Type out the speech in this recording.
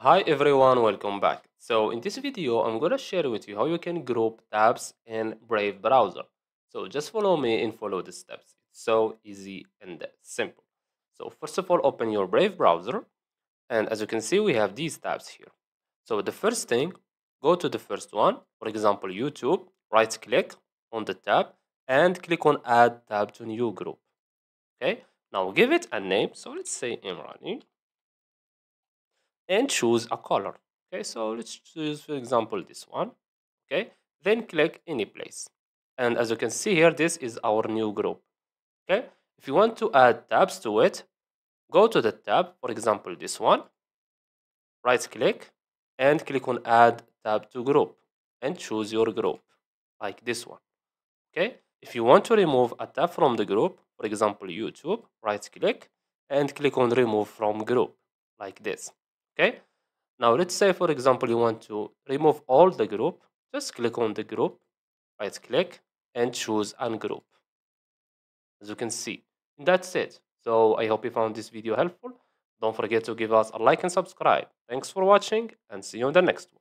Hi everyone, welcome back. So in this video, I'm gonna share with you how you can group tabs in Brave browser. So just follow me and follow the steps. It's so easy and simple. So first of all, open your Brave browser. And as you can see, we have these tabs here. So the first thing, go to the first one, for example, YouTube, right click on the tab and click on add tab to new group. Okay, now give it a name. So let's say Amrani and choose a color. Okay, so let's choose, for example, this one. Okay, then click any place. And as you can see here, this is our new group. Okay, if you want to add tabs to it, go to the tab, for example, this one, right click, and click on add tab to group and choose your group like this one. Okay, if you want to remove a tab from the group, for example, YouTube, right click and click on remove from group like this okay? Now let's say for example you want to remove all the group. Just click on the group right click and choose ungroup. As you can see that's it. So i hope you found this video helpful. Don't forget to give us a like and subscribe. Thanks for watching and see you in the next one